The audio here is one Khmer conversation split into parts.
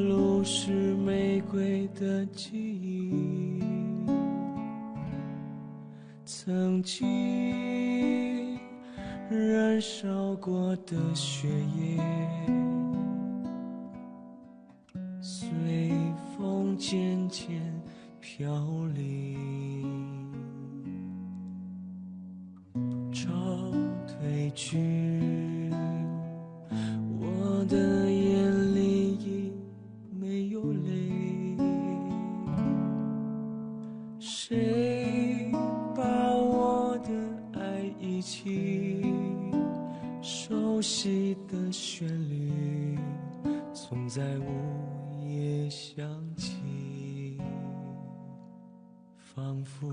花露是玫瑰的记忆，曾经燃烧过的血液，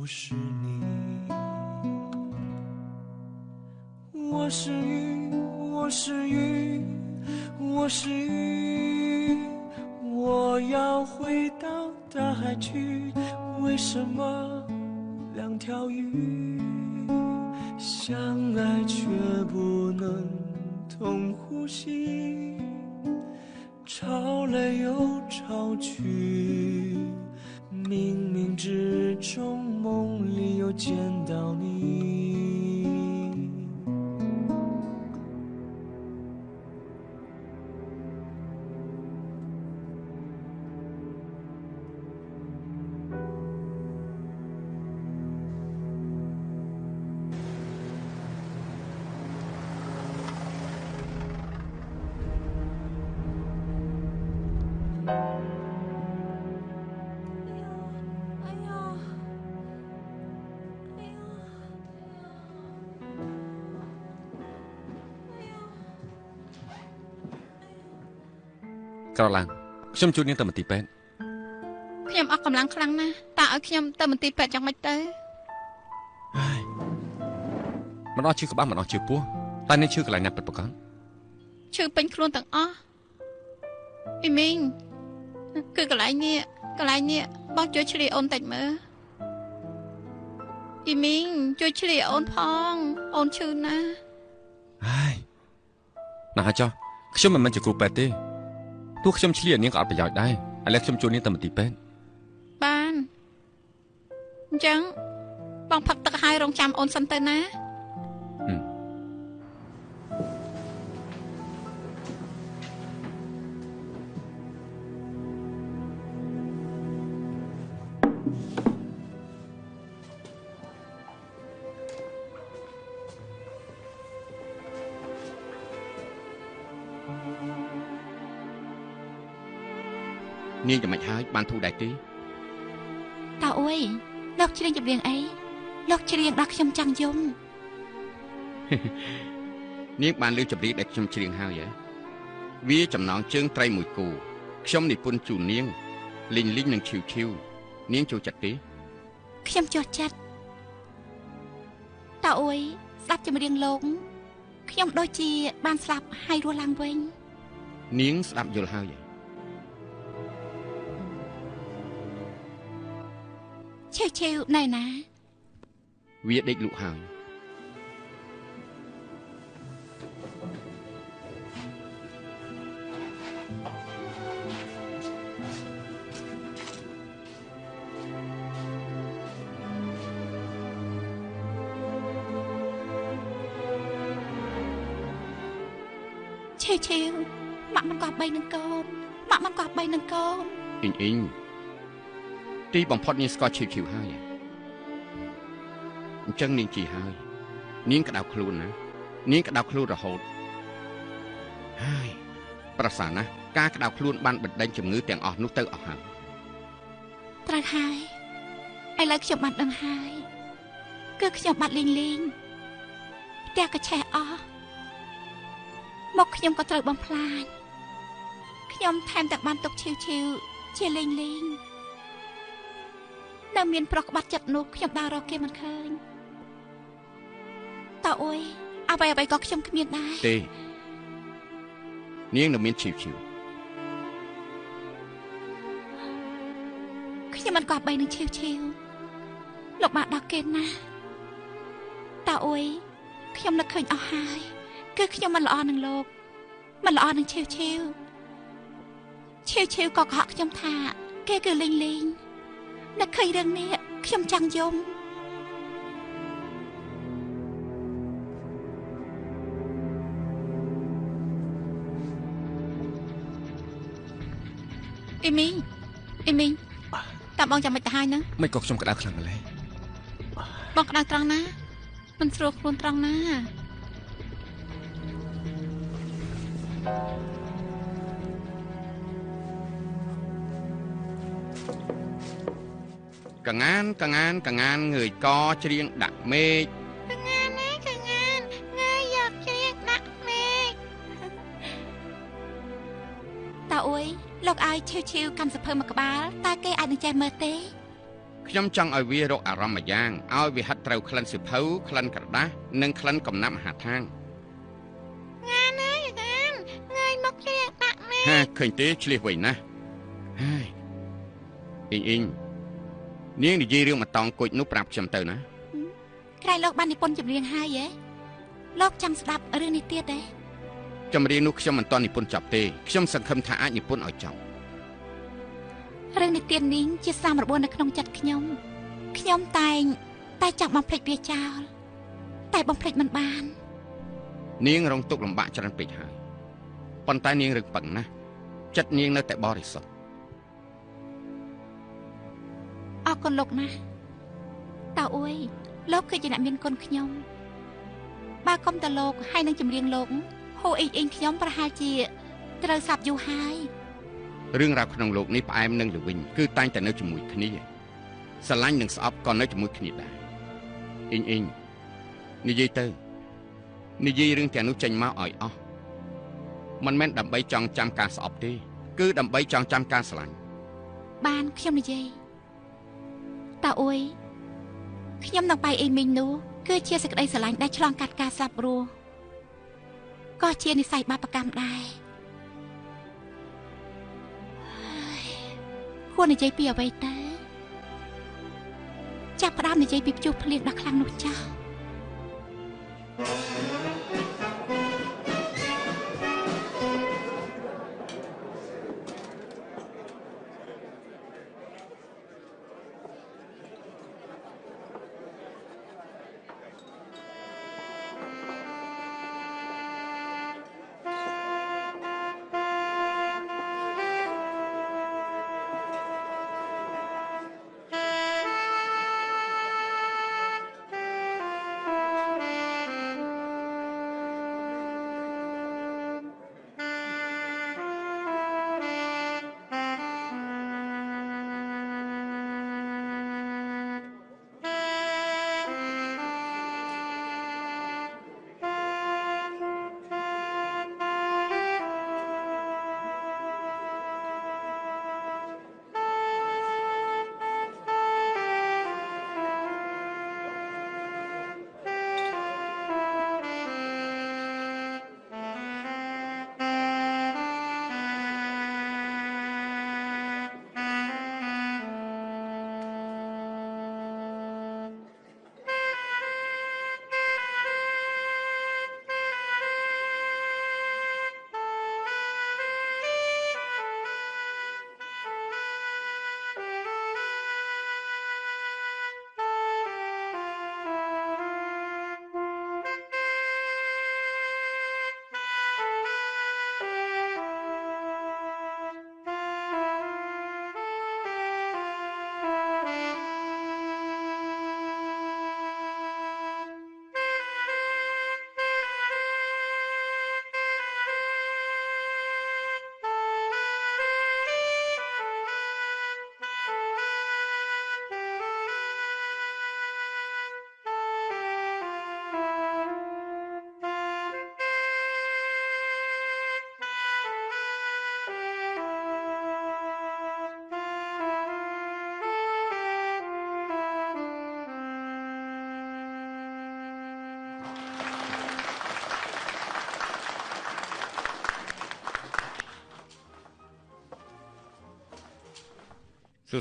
是你。我是鱼，我是鱼，我是鱼，我要回到大海去。为什么两条鱼 ក្រឡាំងខ្ញុំជួបនាងទៅមន្ទីរពេទ្យខ្ញុំអស់កម្លាំងខ្លាំងណាស់តើឲ្យខ្ញុំទៅមន្ទីរពេទ្យយ៉ាងម៉េចទៅហើយមិនអស់ឈឺក្បាលមិនអស់ឈឺពោះតែនាងឈឺកន្លែងណាពិតប្រាកដឈឺពេញខ្លួនទាំងអស់អ៊ីមីងគឺកន្លែងនេះកន្លែងនេះបងជួយឆ្លៀអូនតិចមើលអ៊ីមីងជួយឆ្លៀអូនផងអូនឈឺណាស់ហើយណាស់ចុះខ្ញុំមិនមែនជាគ្រូពេទ្យទេ ទោះខ្ញុំឆ្លៀតនាងក៏អត់ប្រយោជន៍ដែរឥឡូវខ្ញុំជួបនាងទៅមន្ទីរពេទ្យបានអញ្ចឹងបងផឹកទឹកឲ្យរងចាំអូនសិនទៅណា នាងយ៉ាងម៉េចហើយបានធូរដែរទេតើអុយលោកច្រៀងចម្រៀងអីលោកច្រៀងដល់ខ្ញុំចាំងយំនាងបានលើចម្រៀងដែលខ្ញុំច្រៀងហើយហ៎វាចំណងជើងត្រីមួយគូខ្ញុំនិពន្ធជូននាងលីងលីងនិងឈីវឈីវនាងចូលចិត្តទេខ្ញុំចូលចិត្តតាអួយស្ដាប់ចម្រៀងលោកខ្ញុំដូចជាបានស្លាប់ហើយរស់ឡើងវិញនាងស្ដាប់យល់ហើយ ឆេវឆេវណែណា វាដេកលក់ហើយឆេវឆេវម៉ាក់មិនក៏បីនឹងកូនម៉ាក់មិនក៏បីនឹងកូនអ៊ីងអ៊ីង ទីបំផុតនាងស្គាល់ឈីវឈីវហើយហ៎អញ្ចឹងនាងជីហើយនាងក្តៅខ្លួនណានាងក្តៅខ្លួនរហូតហើយប្រសាណាស់ការក្តៅខ្លួនបានបណ្ដេញជំងឺទាំងអស់នោះទៅអស់ហើយត្រូវហើយឥឡូវខ្ញុំបានដឹងហើយគឺខ្ញុំបាត់លេងលេងផ្ទះក៏ឆេះអស់មកខ្ញុំក៏ត្រូវបំផ្លាញខ្ញុំថែមទាំងបានទុកឈីវឈីវជាលេងលេង នៅមានប្រុសក្បាត់ចិត្តនោះខ្ញុំដើររកគេមិនឃើញតើអុយអ្វីអ្វីក៏ខ្ញុំគ្មានដែរទេនាងនៅមានឈីវឈីវខ្ញុំមិនក៏បីនឹងឈីវឈីវលោកបានដល់គេណាតើអុយខ្ញុំនឹកឃើញអស់ហើយគឺខ្ញុំមិនល្អនឹងលោកមិនល្អនឹងឈីវឈីវឈីវឈីវក៏កុហកខ្ញុំថា គេគឺលេងលេង នឹកឃើញរឿងនេះខ្ញុំចង់យំអ៊ីមីងអ៊ីមីងតើបងចាំមិនទៅហើយហ្នឹងមិនក៏ខ្ញុំក្តៅខ្លាំងម្ល៉េះបងក្តៅត្រង់ណាមិនស្រួលខ្លួនត្រង់ណា កងានកងានកងានងើយកច្រៀងដាក់មេឃកងានណាកងានងាយយកជ្រៀងដាក់មេឃតើអុយលោកឲ្យឈីវឈីវកាន់សភើមួយក្បាលតើគេអាចនឹងចេះមើលទេខ្ញុំចង់ឲ្យវារកអារម្មណ៍មួយយ៉ាងឲ្យវាហិតត្រូវក្លិនសិភៅក្លិនក្រដាសនិងក្លិនកំណាប់មហាឋានងានណាកងានងាយមកជ្រៀងដាក់មេឃហាឃើញទេឆ្លៀសវៃណាស់ហើយអ៊ីងអ៊ីង នាងនិយាយរឿងមកតង់គុជនោះប្រាប់ខ្ញុំទៅណាក្រែងលោកបាននិពន្ធចម្រៀងហើយហ៎លោកចង់ស្ដាប់រឿងនេះទៀតទេចម្រៀងនោះខ្ញុំមិនទាន់និពន្ធចប់ទេខ្ញុំសង្ឃឹមថាអាចនិពន្ធឲ្យចប់រឿងនេះទៀននីងជាសាមរបួននៅក្នុងចិត្តខ្ញុំខ្ញុំតែងតែចង់បំភ្លេចវាចោលតែបំភ្លេចមិនបាន នាងរងទុក្ខលំបាកច្រើនពេកហើយប៉ុន្តែនាងរឹងប៉ឹងណាស់ចិត្តនាងនៅតែបរិសុទ្ធ អរគុណលោកណាស់តើអួយលោកគឺជាអ្នកមានគុណខ្ញុំបើកុំតលោកហើយនឹងចម្រៀងលោកហូអ៊ីងអ៊ីងខ្ញុំប្រហែលជាត្រូវសាប់យូរហើយរឿងរ៉ាវក្នុងលោកនេះផ្អែមនឹងល្វីងគឺតែងតែនៅជាមួយគ្នាស្រឡាញ់និងស្អប់ក៏នៅជាមួយគ្នាដែរអ៊ីងអ៊ីងនិយាយទៅនិយាយរឿងទាំងនោះចេញមកឲ្យអស់មិនមែនដើម្បីចង់ចាំការស្អប់ទេ គឺដើម្បីចង់ចាំការស្រឡាញ់បានខ្ញុំនិយាយ តើអួយខ្ញុំនឹងបៃអ៊ីមីងនោះគឺជាសេចក្តីស្រឡាញ់ដែលឆ្លងកាត់ការស្លាប់រស់ក៏ជានិស័យបាបកម្មដែរហើយគួរនិយាយពីអ្វីទៅចាប់ផ្ដើមនិយាយពីព្យុះភ្លៀងដ៏ខ្លាំងនោះចោះសួ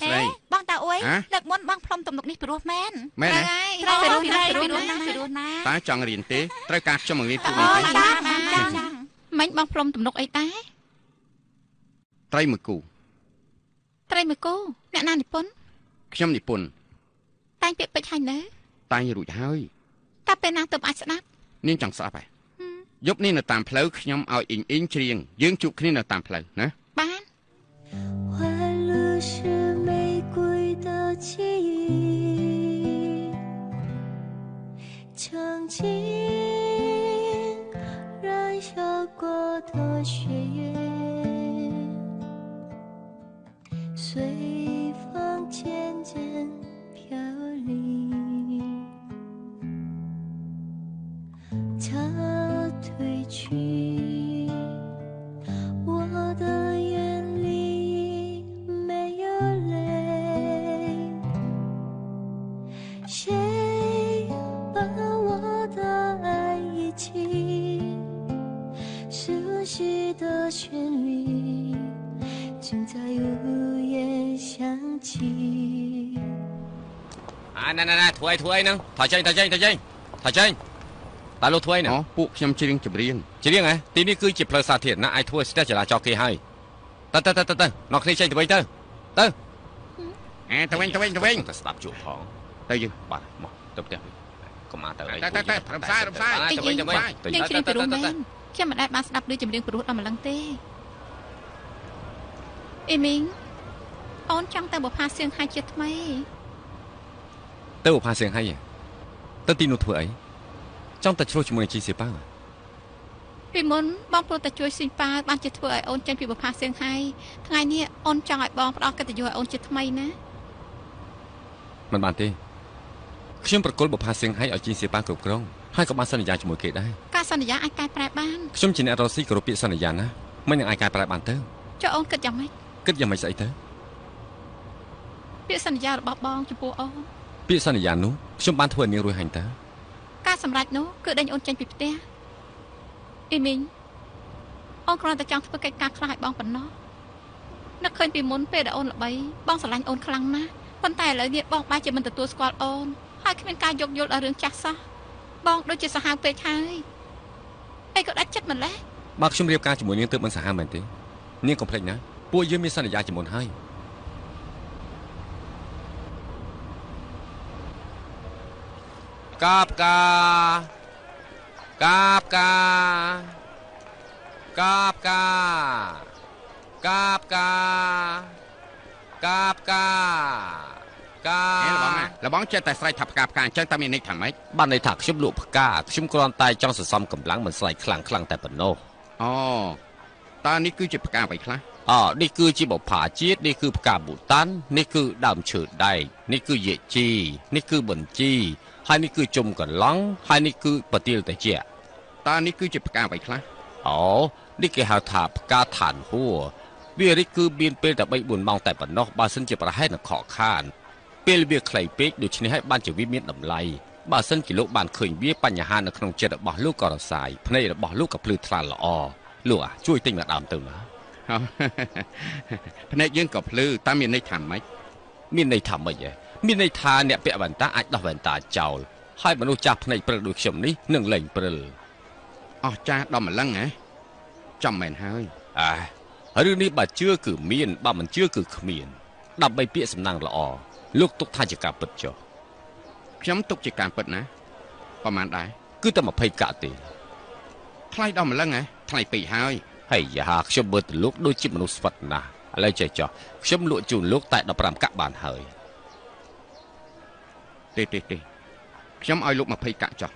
ស្ដីបងតាអួយហ៎លើកមុនបងផ្លុំទំនុកនេះព្រោះមែនមែនទេហើយត្រូវពីរោះពីណារោះពីរោះណាណាពីរោះណាតើចង់រៀនទេត្រូវការខ្ញុំមករៀនពួកអូនេះទេចាបានចាមិញបងផ្លុំទំនុកអីដែរត្រីមួយគូត្រីមួយគូអ្នកណានិពន្ធខ្ញុំនិពន្ធតែងពាក្យពេចន៍ហើយនៅតែងរួចហើយតែពេលណាទៅអាចស្ដាប់នាងចង់ស្អប់ហ៎យប់នេះនៅតាមផ្លូវខ្ញុំឲ្យអ៊ីងអ៊ីងច្រៀងយើងជួបគ្នានៅតាមផ្លូវណា 曾经燃烧过的血液， ណែណែណែធ្វើអីធ្វើអីហ្នឹងថយចេញថយចេញថយចេញថយចេញតើលោកធ្វើអីហ្នឹងអូពួកខ្ញុំច្រៀងចម្រៀងច្រៀងហ៎ទីនេះគឺជាផ្លូវសាធារណៈអាចធ្វើស្ទះចរាចរណ៍គេហើយទៅទៅទៅទៅទៅនាំគ្នាចេញទៅវិញទៅទៅអាទៅវិញទៅវិញទៅវិញទៅស្ដាប់ជួបផងទៅយើងបាទមកទៅផ្ទះកុំមកទៅអីទៅទៅទៅរំសាយរំសាយទៅវិញទៅវិញយើងច្រៀងពីរោះមែនខ្ញុំមិនដែលបានស្ដាប់ដូចចម្រៀងពីរោះដល់ម្លឹងទេអ៊ីមីងអូនចង់ទៅបុប្ផាសៀងហៃជាថ្មី ទៅបុផាសៀងហៃទៅទីនោះធ្វើអីចង់តែឆ្លោះជាមួយនឹងជីសៀប៉ាពីមុនបងព្រោះតែជួយស៊ីងប៉ាវបានជាធ្វើឲ្យអូនចេញពីបុប្ផាសៀងហៃថ្ងៃនេះអូនចង់ឲ្យបងផ្ដល់កិត្តិយសឲ្យអូនជាថ្មីណាមិនបានទេខ្ញុំប្រកល់បុផាសៀងហៃឲ្យជីសៀប៉ាគ្រប់គ្រងហើយក៏បានសន្យាជាមួយគេដែរការសន្យាអាចកែប្រែបានខ្ញុំជាអ្នករស់ស៊ីគោរពពាក្យសន្យាណាមិននឹងអាចកែប្រែបានទៅចុះអូនគិតយ៉ាងម៉េចគិតយ៉ាងម៉េចស្អីទៅពាក្យសន្យារបស់បងចំពោះអូន ពាក្យសន្យានោះខ្ញុំបានធ្វើឲ្យនាងរួចហាញ់តើការសម្រេចនោះគឺដេញអូនចេញពីផ្ទះអ៊ីមីងអូនគ្រាន់តែចង់ធ្វើកិច្ចការខ្លះឲ្យបងប៉ុណ្ណោះនឹកឃើញពីមុនពេលដែលអូនល្បីបងស្រឡាញ់អូនខ្លាំងណាស់ប៉ុន្តែឥឡូវនេះបងបែរជាមិនទទួលស្គាល់អូនហើយគ្មានការយោគយល់ដល់រឿងចាស់សោះបងដូចជាសាហាវពេកហើយអីក៏ដាច់ចិត្តម្ល៉េះបើខ្ញុំរៀបការជាមួយនាងទើបមិនសាហាវមែនទេនាងកុំភ្លេចណាពួកយើងមានសន្យាជាមុនហើយ កាបកាកាបកាកាបកាកាបកាកាបកាកាអេលបងណាលបងចេះតែស្រែកថាផ្កាផ្កាអញ្ចឹងតើមានន័យថាម៉េចបានន័យថាខ្ញុំលក់ផ្កាខ្ញុំគ្រាន់តែចង់សន្សំកម្លាំងមិនស្រែកខ្លាំងខ្លាំងតែប៉ុណ្ណោះអូតើនេះគឺជាផ្កាអ្វីខ្លះអនេះគឺជាបុប្ផាជាតិនេះគឺផ្កាប៊ូតាននេះគឺដើមឈើដែកនេះគឺយេជីនេះគឺបញ្ជី ហើយនេះគឺជុំកន្លង់ហើយនេះគឺបទាលតាជាតើនេះគឺជាផ្កាអ្វីខ្លះអូនេះគេហៅថាផ្កាឋានហួរវារិចគឺមានពេលតែ3 4ម៉ោងតែប៉ុណ្ណោះបើសិនជាប្រហែលនឹងខកខានពេលវាខ្លីពេកដូច្នេះហើយបានជាវាមានតម្លៃបើសិនជាលោកបានឃើញវាបញ្ហានៅក្នុងចិត្តរបស់លោកក៏រសាយភ្នែករបស់លោកក៏ភ្លឺថ្លាល្អលោកអាជួយទិញមកដើមទៅណាអូភ្នែកយើងក៏ភ្លឺតើមានន័យថាម៉េចមានន័យថាម៉េចហ៎ មានន័យថាអ្នកពាក់វ៉ែនតាអាចដោះវ៉ែនតាចោលហើយមនុស្សចាស់ភ្នែកព្រិលដូចខ្ញុំនេះនឹងលែងព្រិលអស់ចាស់ដល់ម្លឹងហ៎ចំមែនហើយអើរឿងនេះបើជឿគឺមានបើមិនជឿគឺគ្មានដើម្បីពាក្យសំណាងល្អលោកទុកថាជាការពិតចុះខ្ញុំទុកជាការពិតណាប្រហែលដែរគឺតែ20កាក់ទេថ្លៃដល់ម្លឹងហ៎ថ្លៃពេកហើយហើយយ៉ាខ្ញុំមើលទៅលោកដូចជាមនុស្សស្វិតណាស់ឥឡូវចេះចុះខ្ញុំលក់ជូនលោកតែ15កាក់បានហើយ ទេទេទេខ្ញុំឲ្យលោក20កាក់ចុះ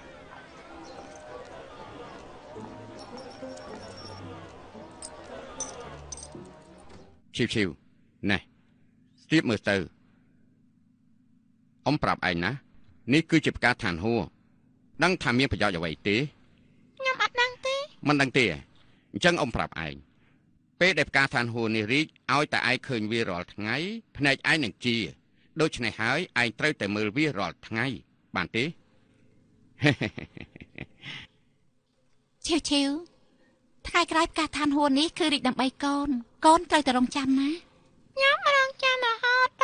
ឈីវឈីវណែស្ទាបមើលទៅអ៊ំប្រាប់ឯងណានេះគឺជាផ្កាឋានហួរដឹងថាមានប្រយោជន៍អ្វីទេខ្ញុំអត់ដឹងទេមិនដឹងទេអញ្ចឹងអ៊ំប្រាប់ឯងពេលដែលផ្កាឋានហួរនេះរីកឲ្យតែឯងឃើញវារាល់ថ្ងៃភ្នែកឯងនឹងជា ដូច្នេះហើយឯងត្រូវតែមើលវារាល់ថ្ងៃ បានទេឈៀវឈៀវថ្ងៃក្រោយផ្កាឋានហួរនេះគឺរីកដើម្បីកូនកូនត្រូវតែរងចាំណាខ្ញុំរងចាំរហូតត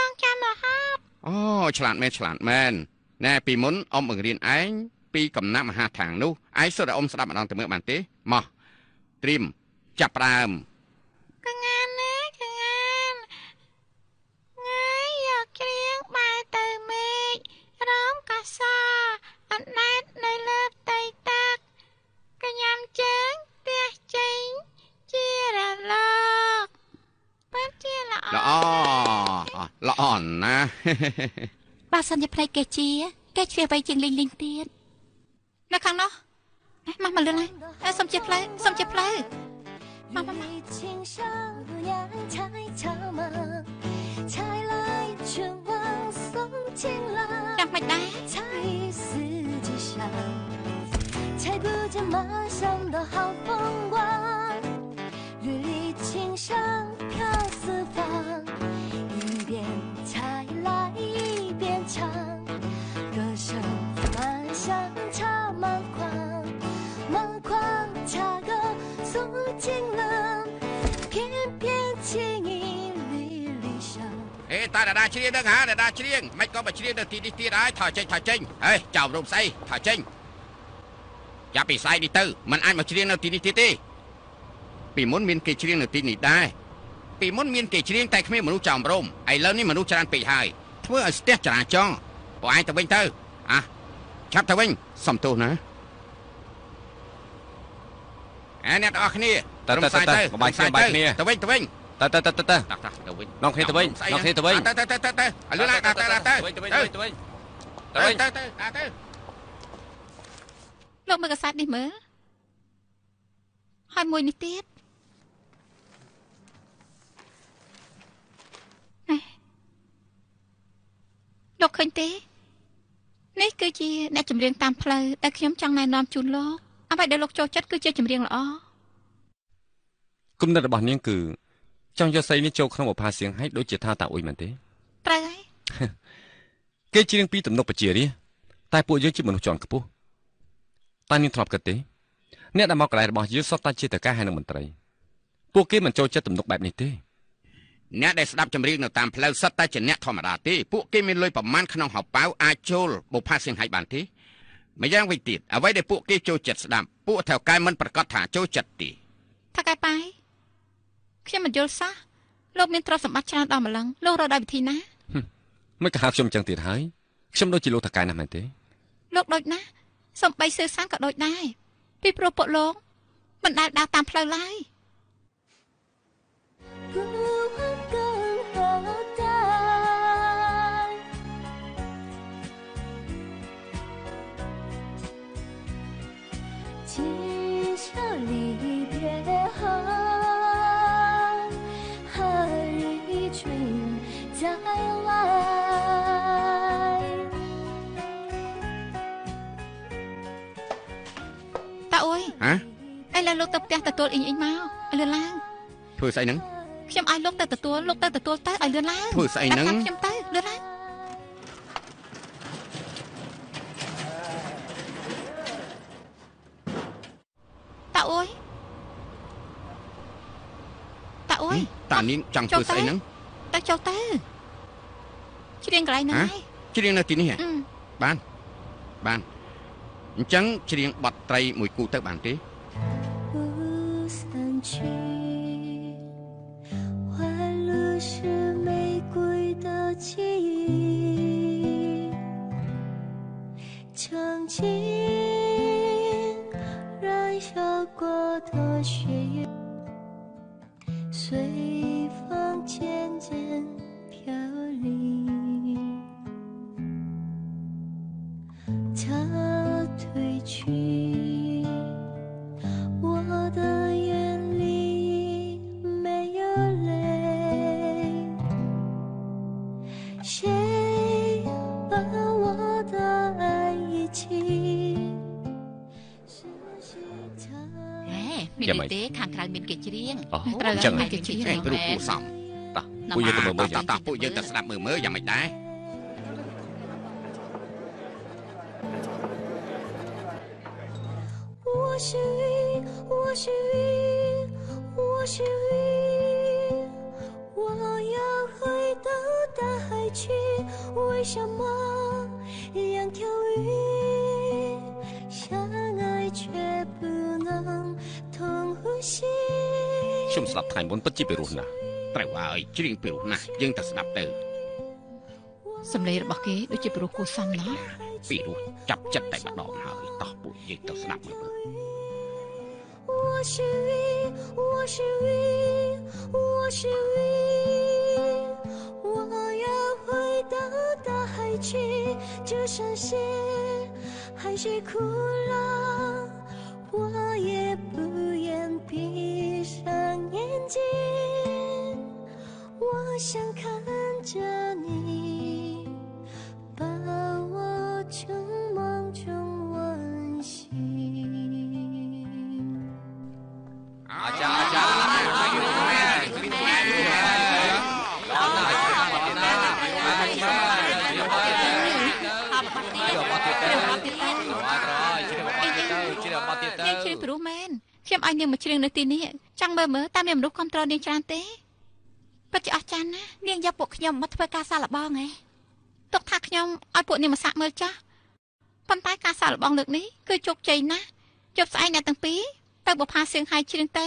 អូឆ្លាតមែនឆ្លាតមែនណែពីមុនអ៊ំបង្រៀនឯងពីកំណាក់មហាឋាននោះឯងសុទ្ធតែអ៊ំស្ដាប់ម្ដងទៅមើលបានទេមកត្រៀមចាប់ផ្ដើមកងាន អណ្ដែតនៅលើផ្ទៃទឹកកញ្ញាំជើងទះចេញជារលកពិតជាល្អ ល្អល្អណាស់ បើសិនជាផ្លេចគេជាគេឆ្លៀសវៃជាងលេងលេងទៀត នៅខាងនោះណែមកមកលឿនហើយសុំជាផ្លូវសុំជាផ្លូវ 玉里青山姑娘采草芒，采来春望送情郎。 ចាំមិនដែរ 采，不见马上的好风光。绿里青山飘四方，一边采来一边唱，歌声满乡插满筐，满筐插个送情郎，翩翩轻盈绿里香。 អេតាដាដាច្រៀងនឹងហាដាដាច្រៀងមិនក៏មកច្រៀងនៅទីនេះទៀតហើយថយចេញថយចេញហេចៅរំស្អីថយចេញចាប់ពីស្អែកនេះទៅมันអាចមកច្រៀងនៅទីនេះទៀតទេពីមុនមានគេច្រៀងនៅទីនេះដែរពីមុនមានគេច្រៀងតែគ្មានមនុស្សចោមរំឥឡូវនេះមនុស្សច្រើនពេកហើយធ្វើឲ្យស្ទះចរាចរណ៍ពួកឯងទៅវិញទៅអះឆាប់ទៅវិញសំទោសណាអេអ្នកទាំងអស់គ្នាតើតើតើតើកុំបាច់គ្នាបាច់គ្នាទៅវិញទៅវិញ តើតើតើតើតើតាក់តាក់ទៅវិញនាំគ្នាទៅវិញនាំគ្នាទៅវិញទៅទៅទៅទៅទៅអលឿនទៅទៅទៅទៅទៅវិញទៅវិញទៅវិញទៅវិញទៅទៅទៅទៅលោកមើលកាសែតនេះមើលហើយមួយនេះទៀតណែលោកឃើញទេនេះគឺជាអ្នកចម្រៀងតាមផ្លូវដែលខ្ញុំចង់ណែនាំជូនលោកអ្វីដែលលោកចូលចិត្តគឺជាចម្រៀងល្អគំនិតរបស់នាងគឺ ចង់យកស្រីនេះចូលក្នុងឧបហាសៀងឲ្យដូចជាថាតាអ៊ុយមែនទេត្រូវហើយគេច្រៀងពីទំនុកបជារាជតែពួកយើងជាមនុស្សជាន់ខ្ពស់តើនាងធ្លាប់គិតទេអ្នកដែលមកកន្លែងរបស់យើងសុទ្ធតែជាតកាហើយនឹងមន្ត្រីពួកគេមិនចូលចិត្តទំនុកបែបនេះទេអ្នកដែលស្ដាប់ចម្រៀងនៅតាមផ្លូវសិតតែជាអ្នកធម្មតាទេពួកគេមានលុយប្រមាណក្នុងហោប៉ៅអាចចូលបុផាសៀងហៃបានទេម្យ៉ាងវិញទៀតអ្វីដែលពួកគេចូលចិត្តស្ដាប់ពួកថៅកែមិនប្រកាសថាចូលចិត្តទេថាកែប៉ាយ ខ្ញុំមិនយល់សោះលោកមានទ្រព្យសម្បត្តិច្រើនដល់ម្លឹងលោករកដោយវិធីណាមិនក៏ហៅខ្ញុំចឹងទៀតហើយខ្ញុំដូចជាលោកតកាយណាស់មែនទេលោកដូចណាសំបីសើសានក៏ដូចដែរពីព្រោះពួកលោកមិនដែលដើរតាមផ្លូវឡើយ不 ហ៎ឥឡូវលោកទៅផ្ទះទទួលអ៊ីងអ៊ីងមកឲ្យលឿនឡើងធ្វើស្អីហ្នឹងខ្ញុំឲ្យលោកទៅទទួលលោកទៅទទួលទៅឲ្យលឿនឡើងធ្វើស្អីហ្នឹងដាក់តាមខ្ញុំទៅលឿនឡើងតាអុយតាអុយតានាងចង់ធ្វើស្អីហ្នឹងទៅចុះទៅច្រៀងកន្លែងហ្នឹងហ៎ហើយច្រៀងនៅទីនេះហ៎អឺបានបាន អញ្ចឹងច្រៀងបတ်ត្រីមួយគូទៅបានទេ 不散去，换了是玫瑰的记忆，曾经燃烧过的血液，随 អីចទេខាងក្រៅមានគេច្រៀងអូត្រូវអញ្ចឹងហើយគេច្រៀងហេរូបគូសំតាពួកយើងទៅមើលមើលតាតាពួកយើងទៅស្ដាប់មើលមើលយ៉ាងម៉េចដែរ ជាពិរោះណាស់ ត្រូវហើយច្រៀងពីរោះណាស់យើងទៅស្ដាប់ទៅ សំឡេងរបស់គេដូចជាព្រោះគួរសមណាស់ ពីរោះចាប់ចិត្តតែម្ដងហើយតោះពួកយើងទៅស្ដាប់មើលមើល 我是鱼，我是鱼，我是鱼，我要回到大海去，就算是海水哭了， 想看着你，把我从梦中吻醒。 អាចារ្យអាចារ្យហើយយូរមែនគ្មានមែនយូរមែនដល់ណាស់ដល់បាត់ទៀតណាយកបាត់ទៀតទៅយកបាត់ទៀតទៅយកបាត់ទៀតទៅជ្រាបបាត់ទៀតទៅជ្រាបបាត់ទៀតទៅ នាងច្រៀងព្រោះមែនខ្ញុំឲ្យនាងមកច្រៀងនៅទីនេះចង់មើលមើលតើមានមនុស្សគ្រប់គ្រងនាងច្រើនទេ ពិតជាអស្ចារ្យណាស់នាងយកពួកខ្ញុំមកធ្វើការសាកល្បងហ៎ទុកថាខ្ញុំឲ្យពួកនាងមកសាកមើលចាស់ប៉ុន្តែការសាកល្បងលើកនេះគឺជោគជ័យណាស់ជប់ស្អែកអ្នកទាំងពីរទៅបុផាសៀងហៃច្រៀងទៅ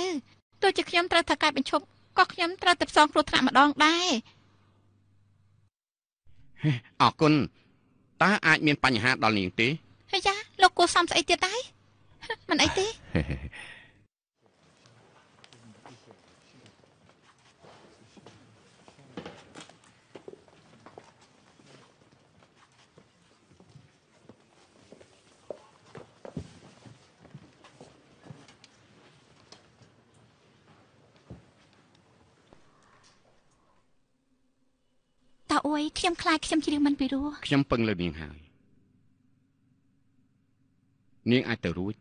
ទោះជាខ្ញុំត្រូវធ្វើការបញ្ឈប់ក៏ខ្ញុំត្រូវទៅផ្សងគ្រោះថ្នាក់ម្ដងដែរអរគុណតើអាចមានបញ្ហាដល់នាងទេហើយចាលោកគួរសំស្អីទៀតដែរមិនអីទេ យខ្ញុំខ្លាចខ្ញុំច្រៀងមិនពីរោះខ្ញុំពឹងលើនាងហើយនាងអាចទៅរួច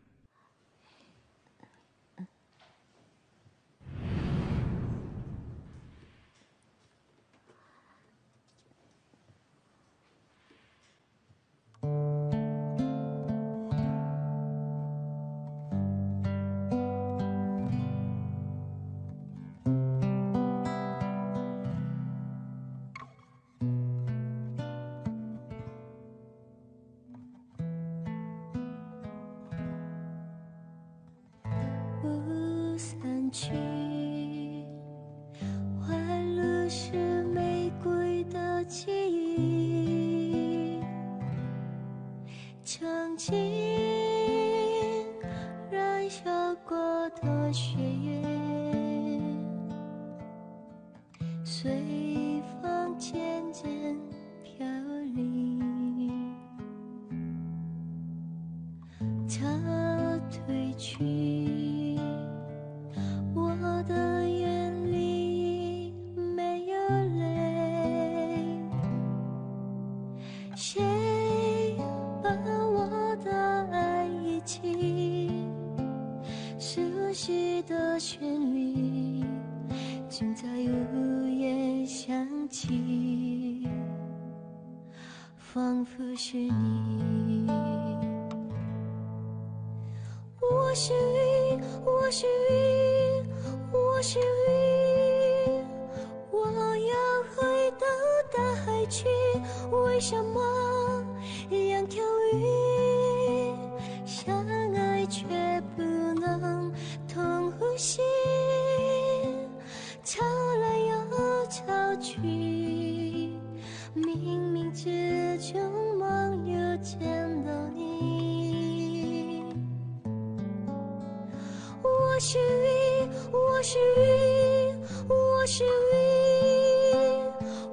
我是云，我是云，我是云，我要回到大海去。为什么是云，我是云，我是云，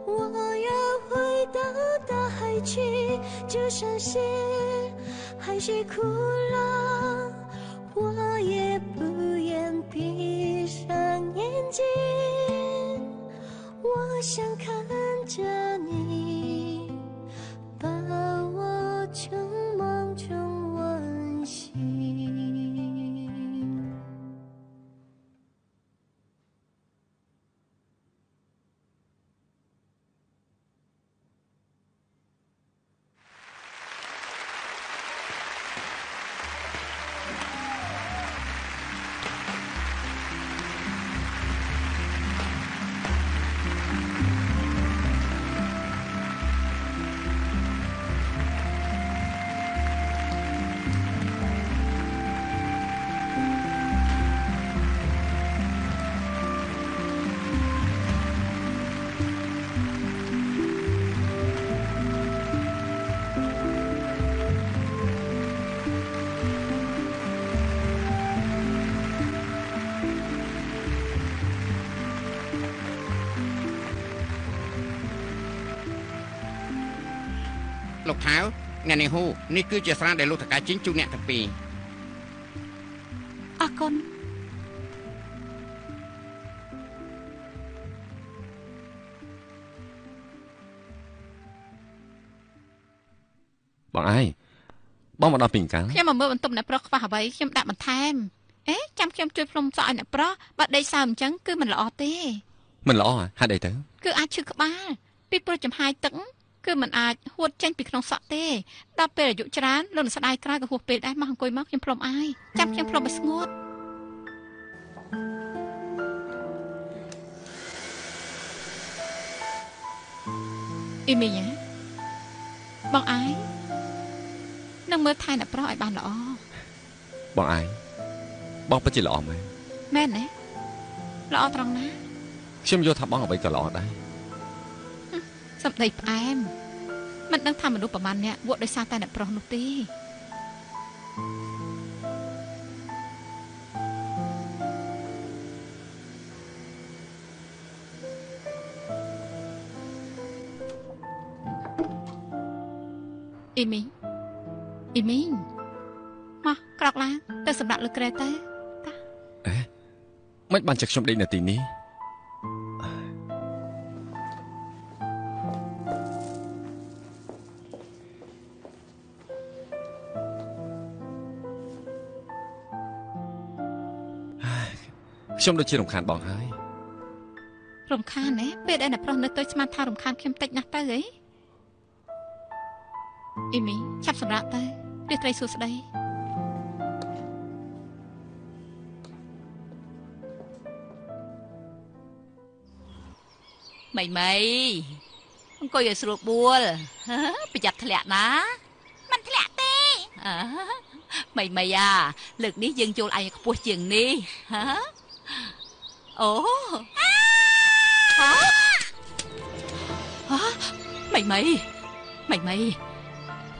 我要回到大海去。这伤心海水哭了， លោកថៅអ្នកនាងហ៊ូនេះគឺជាស្រាដែលលោកតកាជីងជូនអ្នកទាំងពីរអរគុណបងឯងបងមកដល់ពីកាំងខ្ញុំមកមើលបន្ទប់អ្នកប្រុសខ្វះអ្វីខ្ញុំដាក់បន្ថែមអេចាំខ្ញុំជួយផ្លុំសក់ឲ្យអ្នកប្រុសបើដេកសើមអញ្ចឹងគឺមិនល្អទេមិនល្អហេតុអីទៅគឺអាចឈឺក្បាលពីព្រោះចំហាយទឹក គឺมันអាចហួតចេញពីក្នុងសក់ទេដល់ពេលអាយុច្រើនលោកនឹងស្ដាយក្រោយក៏ហួសពេលដែរមកអង្គុយមកខ្ញុំផ្លុំអាយចាំខ្ញុំផ្លុំឲ្យស្ងួតអ៊ីមីយ៉ាបងអាយនឹងមើលថែអ្នកប្រុសឲ្យបានល្អបងឯងបងពិតជាល្អមែនមែនទេល្អត្រង់ណាខ្ញុំយល់ថាបងអ្វីក៏ល្អដែរ សំដីផ្អែមមិនដឹងថាមនុស្សប្រមាណអ្នកវក់ដោយសារតែអ្នកប្រុសនោះទេអ៊ីមីងអ៊ីមីងមកក្រោកឡើងទៅសម្រាប់លើក្រែទៅមិនបានចិត្តខ្ញុំដេកនៅទីនេះ ខ្ញុំដូចជារំខានបងហើយរំខានណាពេលដែលអ្នកប្រុសនៅទៅស្មានថារំខានខ្ញុំតិចណាស់ទៅអីអ៊ីមីឆាប់សម្រាប់ទៅរាត្រីសួស្ដីមីមីអង្គុយឲ្យស្រួលបួលហ៎ប្រយ័ត្នធ្លាក់ណាមិនធ្លាក់ទេអើមីមីអាលើកនេះយើងចូលឯងខ្ពស់ជាងនេះហ៎ អូហ៎ហ៎មីមីមីមី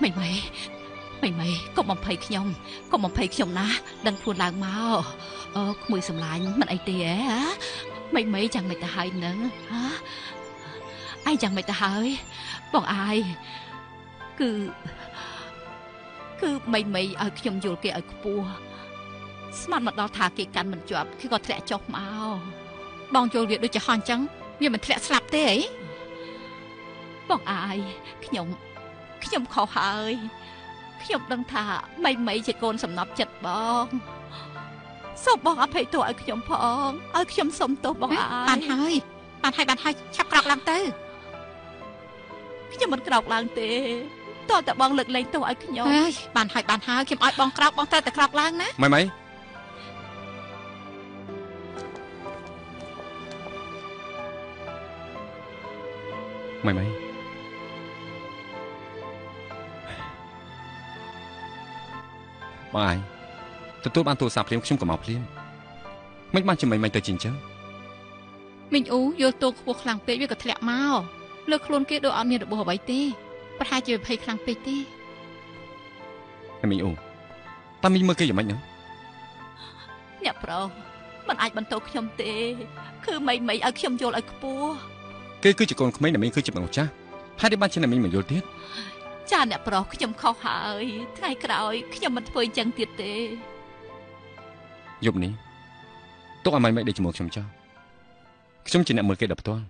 មីមីមីមីកុំបំភ័យខ្ញុំកុំបំភ័យខ្ញុំណា ដឹងខ្លួនឡើងមកអឺក្មួយសម្លាញ់មិនអីទេហ៎មីមីចាំមិនទៅហើយនឹងហ៎ឯងចាំមិនទៅហើយបងអាយគឺគឺមីមីឲ្យខ្ញុំយល់គេឲ្យខ្ពស់ ស្មានមកដល់ថាគេកាន់មិនជាប់គឺក៏ធ្លាក់ចុះមកបងយល់វាដូចជាហោះអញ្ចឹងវាមិនធ្លាក់ស្លាប់ទេអីបងអាយខ្ញុំខ្ញុំខុសហើយខ្ញុំដឹងថាមីមីជាកូនសំណប់ចិត្តបងសូមបងអភ័យទោសឲ្យខ្ញុំផងឲ្យខ្ញុំសុំទោសបងអាយបានហើយបានហើយបានហើយឆាប់ក្រោកឡើងទៅខ្ញុំមិនក្រោកឡើងទេតើតើបងលើកលែងទោសឲ្យខ្ញុំហើយបានហើយបានហើយខ្ញុំឲ្យបងក្រោកបងត្រូវតែក្រោកឡើងណាម៉ៃម៉ៃម៉ៃ ម៉ៃបងឯងទទួលបានទូរស័ព្ទភ្លាមខ្ញុំក៏មកភ្លាមមិនបានជាម៉ៃម៉ៃទៅជាអញ្ចឹងមីងអ៊ូយល់តួខ្ពស់ខ្លាំងពេកវាក៏ធ្លាក់មកលើខ្លួនគេដូចអត់មានរបួសអ្វីទេប្រហែលជាវាភ័យខ្លាំងពេកទេហើយមីងអូតាមីងមើលគេយ៉ាងម៉េចហ្នឹងអ្នកប្រុសមិនអាចបន្ទោសខ្ញុំទេ គឺមីមីឲ្យខ្ញុំយល់ឲ្យខ្ពស់ គេគឺជាកូនក្មេងដែលមីងគឺជាមនុស្សចាស់ហើយដែលបានជាអ្នកមីងមិនយល់ទៀតចាអ្នកប្រុសខ្ញុំខុសហើយថ្ងៃក្រោយខ្ញុំមិនធ្វើអញ្ចឹងទៀតទេយប់នេះទុកឲ្យម៉ៃម៉ៃដេកជាមួយខ្ញុំចុះខ្ញុំជាអ្នកមើលគេដល់ផ្ទាល់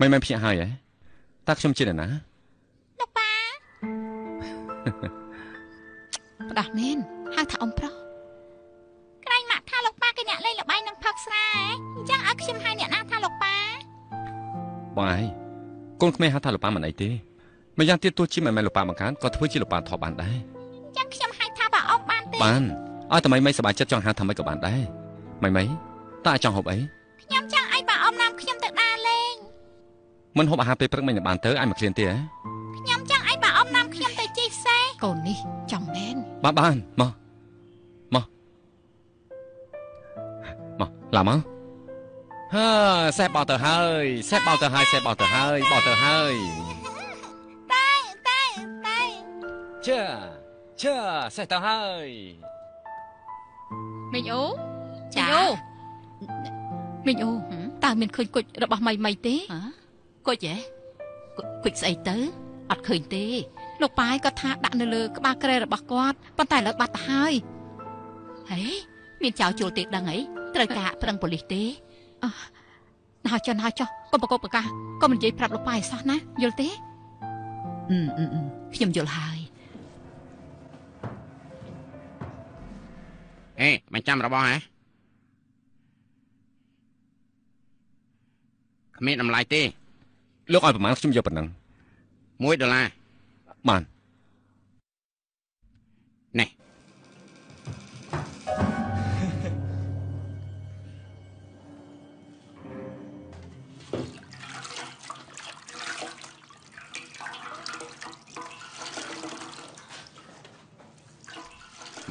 មិនមែនភ្ញាក់ហើយហ៎តើខ្ញុំជាអ្នកណាលោកប៉ាផ្ដាស់មែនហៅថាអ៊ំប្រុសក្រែងម៉ាក់ថាលោកប៉ាគេអ្នកលេងល្បែងនឹងផឹកស្រាអញ្ចឹងឲ្យខ្ញុំហៅអ្នកណាថាលោកប៉ាបងឯងកូនក្មេងហៅថាលោកប៉ាមិនអីទេម្យ៉ាងទៀតទោះជាមិនមែនលោកប៉ាបង្កើនក៏ធ្វើជាលោកប៉ាធប់បានដែរអញ្ចឹងខ្ញុំហៅថា bà អ៊ំបានទេបានឲ្យតែម៉ៃម៉ៃសប្បាយចិត្តចង់ហៅថាម៉េចក៏បានដែរម៉ៃម៉ៃតើអាចចង់ហូបអី មិនហូបអាហារពេលព្រឹកមិញនឹងបានទៅអាចមកឃ្លានទេហ៎ខ្ញុំចង់ឲ្យ bà អ៊ំនាំខ្ញុំទៅជិះសេះកូននេះចំមែនបានបានមកមកមកឡាមកហើសេះបោទៅហើយសេះបោទៅហើយសេះបោទៅហើយបោទៅហើយតែតែតែជើជើសេះទៅហើយមីងអូចាមីងអូតើមានឃើញគុជរបស់ម៉ៃម៉ៃទេហ៎ គុជហ៎គុជស្អីទៅអត់ឃើញទេលោកប៉ាយក៏ថាដាក់នៅលើក្បាលក្រែរបស់គាត់ប៉ុន្តែឥឡូវបាត់ទៅហើយហេមានចៅជួលទេដឹងអីត្រូវការប្រឹងប៉ូលីសទេណោះចុះណោះចុះកុំប្រកបប្រកាសកុំនិយាយប្រាប់លោកប៉ាយសោះណាយល់ទេអឺអឺអឺខ្ញុំយល់ហើយអេមិនចាំរបស់ហ៎គ្មានតម្លៃទេ លោកឲ្យប្រមាណខ្ញុំយកប៉ុណ្ណឹង1ដុល្លារបាននេះ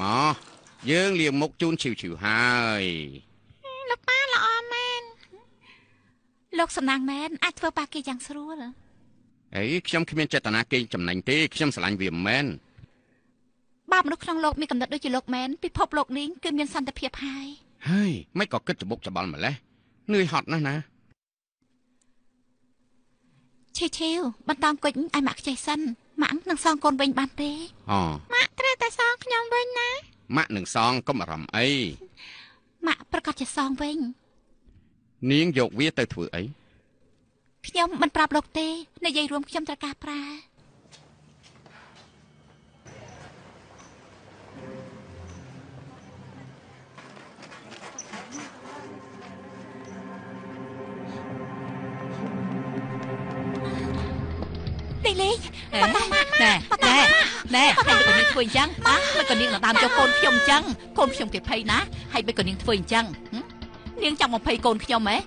មកយើងលាងមុខជូនឈីវឈីវហើយ លោកប៉ាល្អមែន លោកសំណាងមែនអាចធ្វើប៉ាគេយ៉ាងស្រួលអីខ្ញុំគ្មានចេតនាកេងចំណេញទេខ្ញុំស្រឡាញ់វាមិនមែនបើមនុស្សក្នុងលោកមានកំណត់ដូចជាលោកមែនពិភពលោកនេះគឺមានសន្តិភាពហើយហើយមិនក៏គិតច្បុកច្បល់ម្លេះនឿយហត់ណាស់ណាឈីឈីវបន្តងគុជឲ្យម៉ាក់ខ្ចីសិនម៉ាក់នឹងសងកូនវិញបានទេអូម៉ាក់ត្រូវតែសងខ្ញុំវិញណាម៉ាក់នឹងសងកុំអារម្មណ៍អីម៉ាក់ប្រកាសជាសងវិញ នាងយកវាទៅធ្វើអីខ្ញុំមិនប្រាប់លោកទេនិយាយរួមខ្ញុំត្រូវការប្រើលេងលេងណែណែណែណែហើយបើកូននាងធ្វើអញ្ចឹងណាបើកូននាងនឹងតាមយកកូនខ្ញុំអញ្ចឹងកូនខ្ញុំគេភ័យណាហើយបើកូននាងធ្វើអញ្ចឹងហឹម នាងចង់បំភ័យកូនខ្ញុំហ៎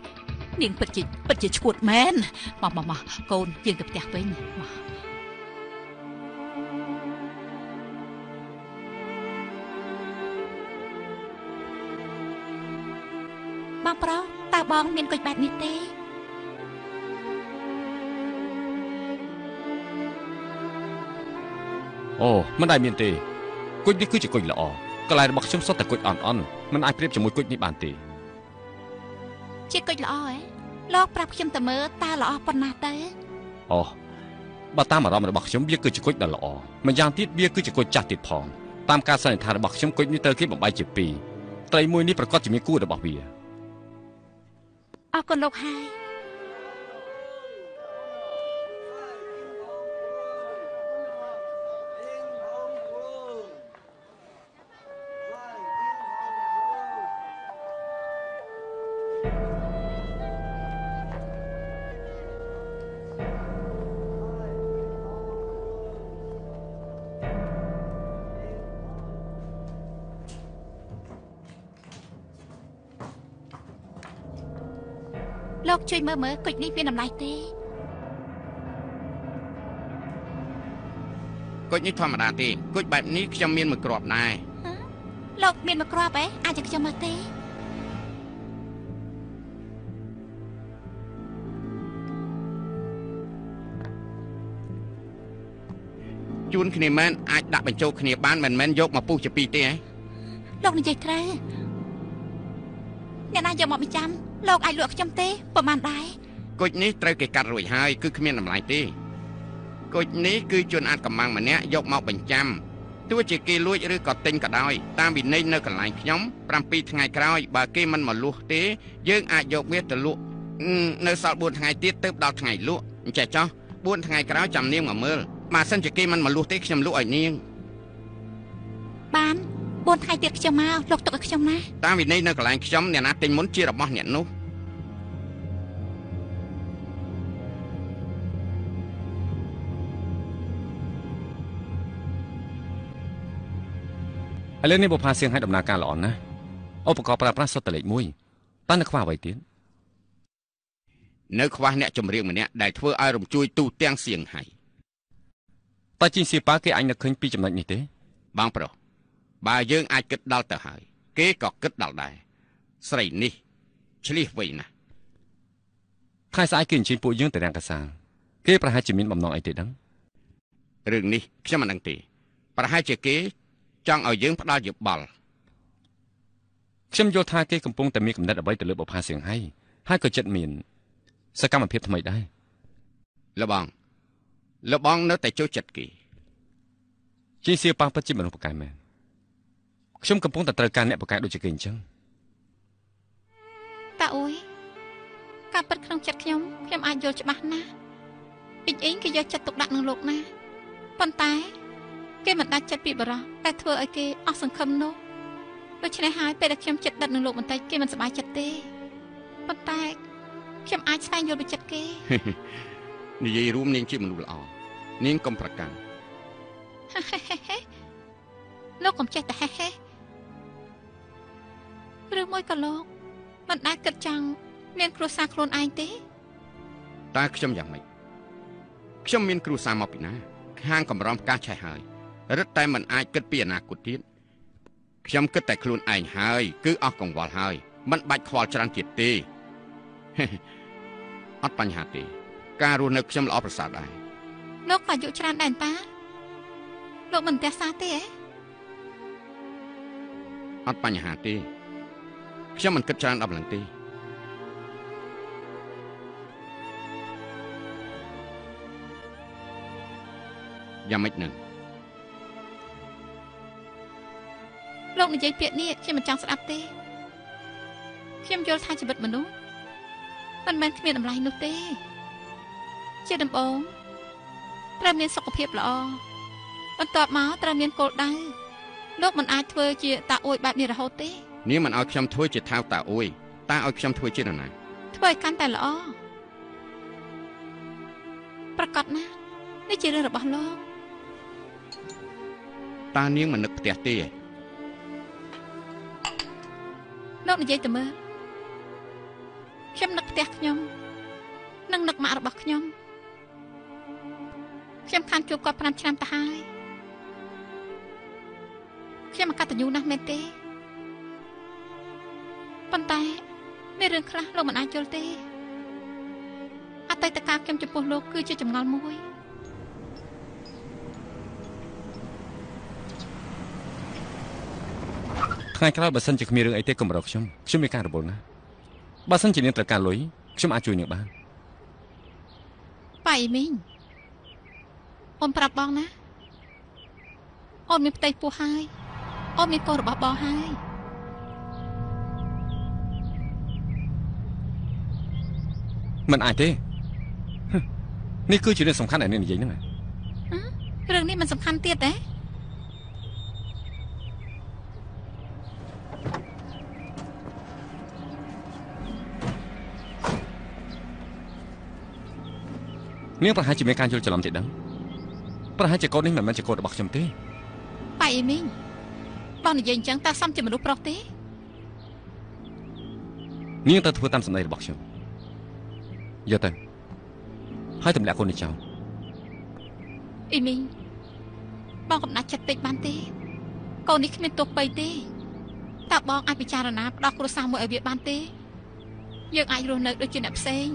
នាងពិតជាពិតជាឈួតមែនមកមកមកកូនយើងទៅផ្ទះវិញមកបងប្រុសតើបងមានគុជបែបនេះទេអូមិនដែលមានទេគុជនេះគឺជាគុជល្អកន្លែងរបស់ខ្ញុំសុទ្ធតែគុជអន់អន់មិនអាចប្រៀបជាមួយគុជនេះបានទេ ជាគុជល្អហ៎លោកប្រាប់ខ្ញុំទៅមើលតើល្អប៉ុណ្ណាទៅអូបើតាមអារម្មណ៍របស់ខ្ញុំវាគឺជាគុជដ៏ល្អម្យ៉ាងទៀតវាគឺជាគុជចាស់ទៀតផងតាមការសន្និដ្ឋានរបស់ខ្ញុំគុជនេះត្រូវគេបំបែកជាពីរត្រីមួយនេះប្រកាសជាមានគូរបស់វាអរគុណលោកហើយ ជួយមើលមើលគុជនេះមានតម្លៃទេគុជនេះធម្មតាទេគុជបែបនេះខ្ញុំមានមួយគ្រាប់ដែរលោកមានមួយគ្រាប់អេអាចឲ្យខ្ញុំមើលទេជួនគ្នាមែនអាចដាក់បញ្ចូលគ្នាបានមិនមែនយកមកពុះជាពីរទេហ៎លោកនិយាយត្រូវអ្នកណាយកមកបញ្ចាំ លោកអាចលក់ខ្ញុំទេប្រហែលដែរគុជនេះត្រូវគេកាត់រួចហើយគឺគ្មានតម្លៃទេគុជនេះគឺជនអាចកម្មាំងម្នាក់យកមកបញ្ចាំទោះជាគេលួចឬក៏ទិញក៏ដោយតាមវិន័យនៅកន្លែងខ្ញុំ7ថ្ងៃក្រោយបើគេមិនមកលួសទេយើងអាចយកវាទៅលក់អឺនៅសល់4ថ្ងៃទៀតទៅដល់ថ្ងៃលក់អញ្ចេះចោះ4ថ្ងៃក្រោយចាំនាងមកមើលបើសិនជាគេមិនមកលក់ទេខ្ញុំលក់ឲ្យនាងបាន 4ថ្ងៃទៀតខ្ញុំមកលោកទុកឲ្យខ្ញុំណាតាមវិន័យនៅកន្លែងខ្ញុំអ្នកណាទិញមុនជារបស់អ្នកនោះឥឡូវនេះបុប្ផាសៀងឲ្យដំណើរការល្អណាស់ឧបករណ៍ប្រើប្រាស់សុទ្ធតែលេខ1តើនៅខ្វះអ្វីទៀតនៅខ្វះអ្នកចម្រៀងម្នាក់ដែលធ្វើឲ្យរំជួយទូទាំងសៀងហៃតើជីងសៀប៉ាគេអាចនឹកឃើញពីចំណុចនេះទេបងប្រុស បើយើងអាចគិតដល់ទៅហើយ គេក៏គិតដល់ដែរស្រីនេះឆ្លៀសវៃណាស់ថ្ងៃស្អែកគេអញ្ជើញពួកយើងទៅរាំងកាសាលគេប្រហែលជាមានបំណងអីទេដឹងរឿងនេះខ្ញុំមិនដឹងទេ ប្រហែលជាគេចង់ឲ្យយើងផ្ដាល់យោបល់ខ្ញុំយល់ថាគេកំពុងតែមានកំណត់អ្វីទៅលើបុប្ផាសៀងហៃហើយក៏ចិត្តមាន សកម្មភាពថ្មីដែរលបងលបងនៅតែចូលចិត្តគេជីងសៀប៉ាពិតជាមនុស្សប្រកែមែន ខ្ញុំកំពុងតែត្រូវការអ្នកប្រកែដូចជាគេអញ្ចឹងតាអ៊ុយការពិតក្នុងចិត្តខ្ញុំខ្ញុំអាចយល់ច្បាស់ណាស់អ៊ីងអ៊ីងគេយកចិត្តទុកដាក់នឹងលោកណាប៉ុន្តែ គេមិនដាច់ចិត្តពីបរោះតែធ្វើឲ្យគេអស់សង្ឃឹមនោះដូច្នេះហើយពេលដែលខ្ញុំចិត្តដិតនឹងលោកបន្តិចគេមិនសប្បាយចិត្តទេប៉ុន្តែខ្ញុំអាចស្វែងយល់ពីចិត្តគេនិយាយរួមនាងជាមនុស្សល្អនាងកុំប្រកាន់លោកកុំចេះតែហេះហេះ ឬមួយក៏លោកមិនដែលគិតចង់មានគ្រួសារខ្លួនឯងទេតើខ្ញុំយ៉ាងម៉េចខ្ញុំមានគ្រូសាមកពីណាខាងកំរំផ្កាឆេះហើយរឹតតែមិនអាចគិតពីអនាគតទៀតខ្ញុំគិតតែខ្លួនឯងហើយ គឺអស់កង្វល់ហើយមិនបាច់ខ្វល់ច្រើនទៀតទេអត់បញ្ហាទេ ការរស់នៅខ្ញុំល្អប្រសើរដែរលោកក៏អាយុច្រើនដែរតាលោកមិនទះសារទេហ៎អត់បញ្ហាទេ ខ្ញុំមិនគិតច្រើនដល់ឡើងទេយ៉ាងម៉េចនឹងលោកនិយាយពាក្យនេះខ្ញុំមិនចង់ស្ដាប់ទេខ្ញុំយល់ថាជីវិតមនុស្សមិនមែនគ្មានតម្លៃនោះទេ ជាដំបូងត្រូវមានសុខភាពល្អបន្ទាប់មកត្រូវមានគោលដៅលោកមិនអាចធ្វើជាតាអួយបែបនេះរហូតទេ នាងមិនឲ្យខ្ញុំធ្វើជាថៅតាអួយតាឲ្យខ្ញុំធ្វើជានរណាធ្វើឲ្យកាន់តែល្អប្រកាសណាស់នេះជារឿងរបស់លោកតានាងមិននឹកផ្ទះទេលោកនិយាយទៅមើលខ្ញុំនឹកផ្ទះខ្ញុំនិងនឹកម៉ាក់របស់ខ្ញុំខ្ញុំខានជួបគាត់5ឆ្នាំទៅហើយខ្ញុំអកតញ្ញូណាស់មែនទេ ប៉ុន្តែមានរឿងខ្លះលោកមិនអាចយល់ទេអតីតកាលខ្ញុំចំពោះលោកគឺជាចម្ងល់មួយថ្ងៃក្រោយបើសិនជាគ្មានរឿងអីទេកុំរកខ្ញុំខ្ញុំមានការរវល់ណាស់បើសិនជានាងត្រូវការលុយខ្ញុំអាចជួយនាងបានប៉ៃមីងអូនប្រាប់បងណាអូនមានផ្ទៃពោះហើយអូនមានកូនរបស់បងហើយ មិនអាចទេហឹមនេះគឺជារឿងសំខាន់ដែលនាងនិយាយហ្នឹងឯងរឿងនេះមិនសំខាន់ទៀតទេនាងប្រហែលជាមានការយល់ច្រឡំទេដឹងប្រហែលជាកូននេះមិនមែនជាកូនរបស់ខ្ញុំទេប៉ៃអីមីងបងនិយាយអញ្ចឹងតើសមជាមនុស្សប្រុសទេនាងទៅធ្វើតាមសម្ដីរបស់ខ្ញុំ យកទៅហើយទម្លាក់កូននេះចោលអ៊ីមីងបងកំណាច់ចិត្តពេកបានទេកូននេះគ្មានទោសបីទេតើបងអាចពិចារណាផ្ដោះគ្រួសារមួយឲ្យវាបានទេយើងអាចរស់នៅដូចជាអ្នកផ្សេង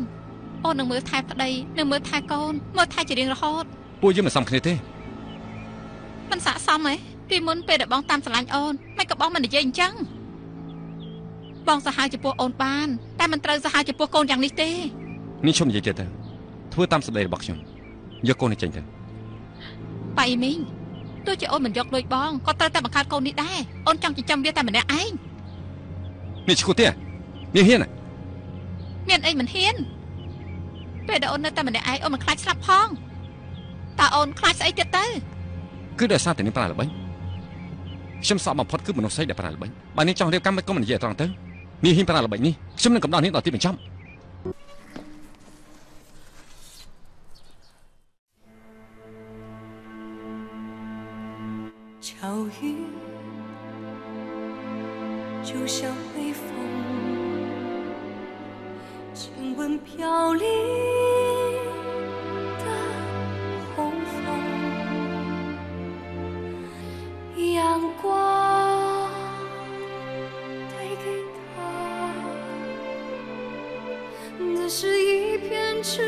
អូននឹងមើលថែប្តីនឹងមើលថែកូនមើលថែជារៀងរហូតពួកយើងមិនសមគ្នាទេមិនស័កសមហ៎ពីមុនពេលដែលបងតាមស្រឡាញ់អូនមិនក៏បងមិននិយាយអញ្ចឹងបងសាហាវចំពោះអូនបានតែមិនត្រូវសាហាវចំពោះកូនយ៉ាងនេះទេ នេះខ្ញុំនិយាយទៀតទៅធ្វើតាមសម្ដីរបស់ខ្ញុំយកកូននេះចេញទៅប៉ៃមីងទោះជាអូនមិនយកលុយបងក៏ត្រូវតែបង្កើតកូននេះដែរអូនចង់ចិញ្ចឹមវាតែម្នាក់ឯងនេះឈ្គួតទេនាងហ៊ានណាមានអីមិនហ៊ានពេលដែលអូននៅតែម្នាក់ឯងអូនមិនខ្លាចស្លាប់ផងតើអូនខ្លាចស្អីទៀតទៅគឺដោយសារតែនាងប្រាល្បិញខ្ញុំសក់បំផុតគឺមនុស្សស្រីដែលប្រាល្បិញបើនាងចង់រៀបកម្មមិនក៏មិននិយាយត្រង់ទៅនាងហ៊ានប្រាល្បិញនេះខ្ញុំនឹងកំដរនាងដល់ទីបញ្ចប់ 小雨，就像微风，亲吻飘零的红枫。阳光带给他的是一片炽